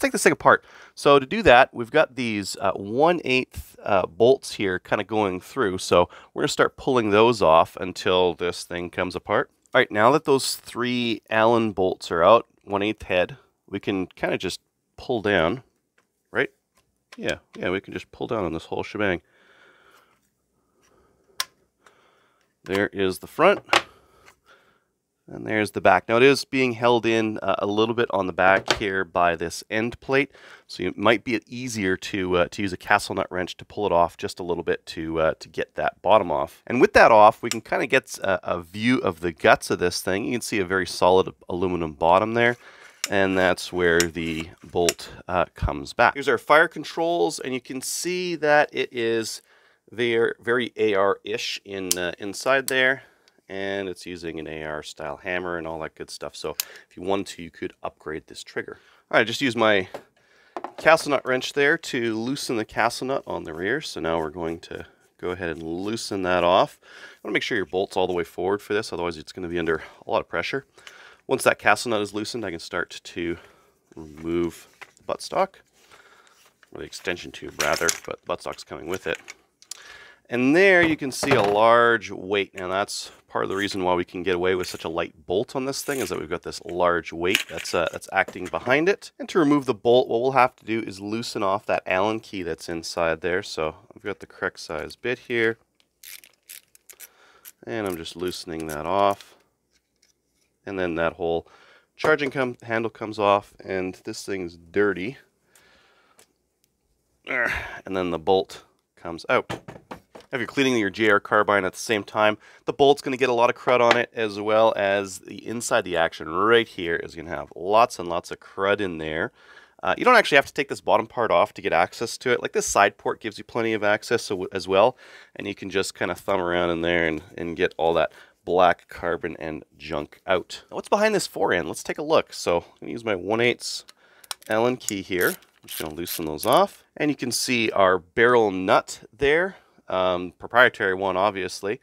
Take this thing apart. So to do that, we've got these uh, 1 8 uh, bolts here kind of going through. So we're going to start pulling those off until this thing comes apart. All right, now that those three Allen bolts are out, 1 8 head, we can kind of just pull down, right? Yeah, yeah, we can just pull down on this whole shebang. There is the front. And there's the back. Now it is being held in uh, a little bit on the back here by this end plate, so it might be easier to uh, to use a castle nut wrench to pull it off just a little bit to uh, to get that bottom off. And with that off, we can kind of get a, a, view of the guts of this thing. You can see a very solid aluminum bottom there, and that's where the bolt uh, comes back. Here's our fire controls, and you can see that it is very very AR-ish in uh, inside there and it's using an AR style hammer and all that good stuff. So if you wanted to, you could upgrade this trigger. All right, just use my castle nut wrench there to loosen the castle nut on the rear. So now we're going to go ahead and loosen that off. I want to make sure your bolt's all the way forward for this, otherwise it's going to be under a lot of pressure. Once that castle nut is loosened, I can start to remove the buttstock, or the extension tube rather, but the buttstock's coming with it. And there you can see a large weight. Now that's part of the reason why we can get away with such a light bolt on this thing is that we've got this large weight that's uh, that's acting behind it. And to remove the bolt, what we'll have to do is loosen off that Allen key that's inside there. So I've got the correct size bit here. And I'm just loosening that off. And then that whole charging com handle comes off and this thing's dirty. And then the bolt comes out. If you're cleaning your JR carbine at the same time, the bolt's going to get a lot of crud on it as well as the inside the action right here is going to have lots and lots of crud in there. Uh, you don't actually have to take this bottom part off to get access to it. Like this side port gives you plenty of access as well. And you can just kind of thumb around in there and, and get all that black carbon and junk out. Now, what's behind this fore end? Let's take a look. So I'm going to use my 1 8 Allen key here. I'm just going to loosen those off. And you can see our barrel nut there um, proprietary one, obviously,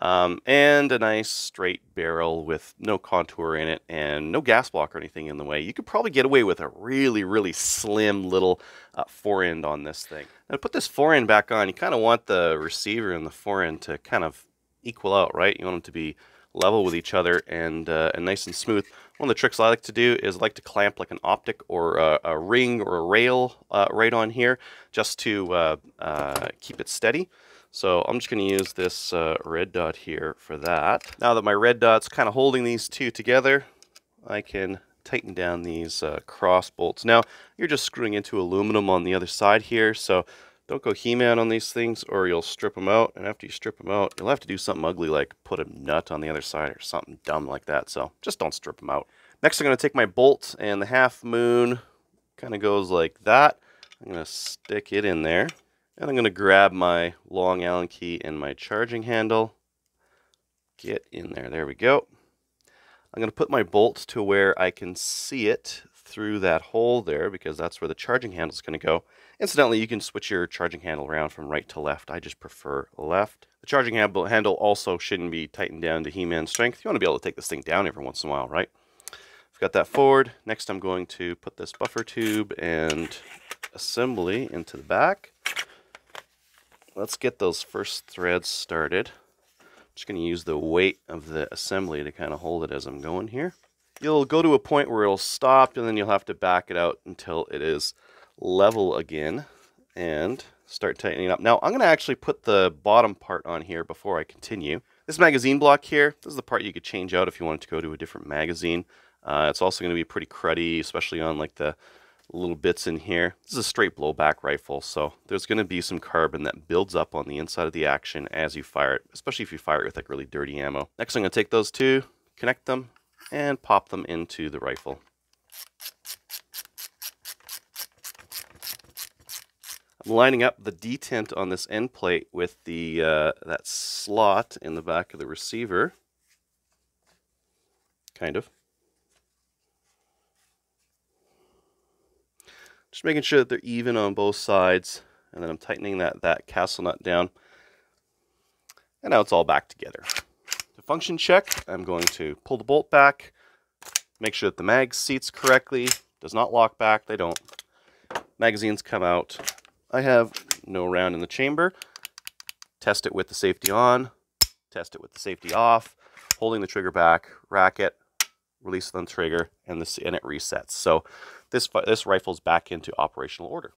um, and a nice straight barrel with no contour in it and no gas block or anything in the way. You could probably get away with a really, really slim little uh, fore end on this thing. Now, put this fore end back on, you kind of want the receiver and the fore end to kind of equal out, right? You want them to be level with each other and, uh, and nice and smooth. One of the tricks I like to do is I like to clamp like an optic or a, a ring or a rail uh, right on here just to uh, uh, keep it steady. So I'm just going to use this uh, red dot here for that. Now that my red dot's kind of holding these two together, I can tighten down these cross bolts. Now, you're just screwing into aluminum on the other side here, so don't go He-Man on these things or you'll strip them out. And after you strip them out, you'll have to do something ugly like put a nut on the other side or something dumb like that. So just don't strip them out. Next, I'm going to take my bolt and the half moon kind of goes like that. I'm going to stick it in there. And I'm going to grab my long Allen key and my charging handle. Get in there. There we go. I'm going to put my bolt to where I can see it through that hole there because that's where the charging handle is going to go. Incidentally, you can switch your charging handle around from right to left. I just prefer left. The charging handle also shouldn't be tightened down to He-Man strength. You want to be able to take this thing down every once in a while, right? I've got that forward. Next, I'm going to put this buffer tube and assembly into the back let's get those first threads started. I'm just going to use the weight of the assembly to kind of hold it as I'm going here. You'll go to a point where it'll stop and then you'll have to back it out until it is level again and start tightening up. Now I'm going to actually put the bottom part on here before I continue. This magazine block here, this is the part you could change out if you wanted to go to a different magazine. Uh, it's also going to be pretty cruddy, especially on like the little bits in here. This is a straight blowback rifle, so there's going to be some carbon that builds up on the inside of the action as you fire it, especially if you fire it with like really dirty ammo. Next, I'm going to take those two, connect them, and pop them into the rifle. I'm lining up the detent on this end plate with the uh, that slot in the back of the receiver. Kind of. Just making sure that they're even on both sides. And then I'm tightening that, that castle nut down. And now it's all back together. Function check, I'm going to pull the bolt back, make sure that the mag seats correctly, does not lock back, they don't. magazines come out. I have no round in the chamber. Test it with the safety on, test it with the safety off, holding the trigger back, rack it, release the trigger, and, this, and it resets. So this, this rifle's back into operational order.